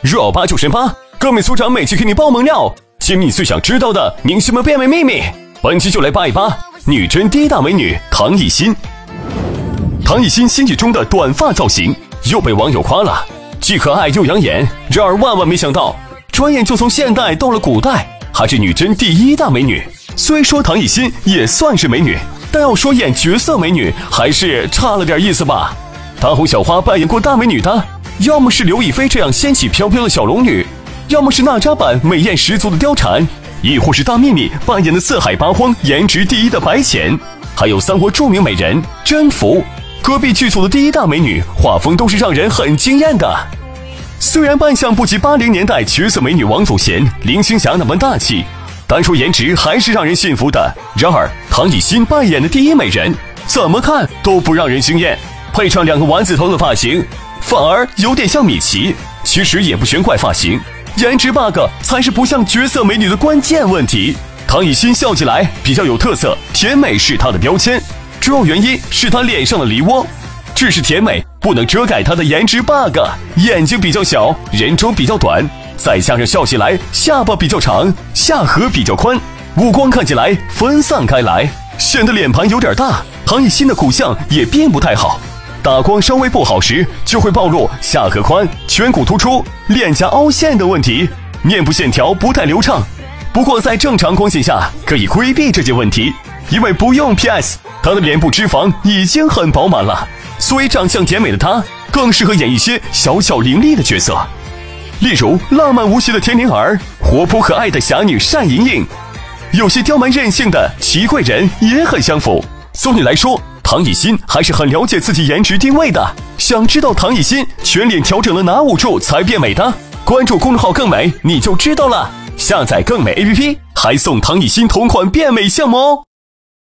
热八就神八，各美组长每期给你爆猛料，揭秘最想知道的明星们变美秘密。本期就来扒一扒女真第一大美女唐艺昕。唐艺昕新剧中的短发造型又被网友夸了，既可爱又养眼。然而万万没想到，转眼就从现代到了古代，还是女真第一大美女。虽说唐艺昕也算是美女，但要说演角色美女，还是差了点意思吧。大红小花扮演过大美女的，要么是刘亦菲这样仙气飘飘的小龙女，要么是娜扎版美艳十足的貂蝉，亦或是大幂幂扮演的四海八荒颜值第一的白浅，还有三国著名美人甄宓。隔壁剧组的第一大美女，画风都是让人很惊艳的。虽然扮相不及八零年代角色美女王祖贤、林青霞那般大气，单说颜值还是让人信服的。然而唐艺昕扮演的第一美人，怎么看都不让人惊艳。配上两个丸子头的发型，反而有点像米奇。其实也不全怪发型，颜值 bug 才是不像角色美女的关键问题。唐艺昕笑起来比较有特色，甜美是她的标签，主要原因是她脸上的梨窝。只是甜美不能遮盖她的颜值 bug，眼睛比较小，人中比较短，再加上笑起来下巴比较长，下颌比较宽，五官看起来分散开来，显得脸盘有点大。唐艺昕的骨相也并不太好。打光稍微不好时，就会暴露下颌宽、颧骨突出、脸颊凹陷的问题，面部线条不太流畅。不过在正常光线下可以规避这些问题，因为不用 PS，她的脸部脂肪已经很饱满了，所以长相甜美的她更适合演一些小巧伶俐的角色，例如浪漫无邪的天灵儿，活泼可爱的侠女单盈盈，有些刁蛮任性的祺贵人也很相符。总体来说。唐艺昕还是很了解自己颜值定位的。想知道唐艺昕全脸调整了哪五处才变美的？关注公众号“更美”，你就知道了。下载“更美 ”APP，还送唐艺昕同款变美项目哦。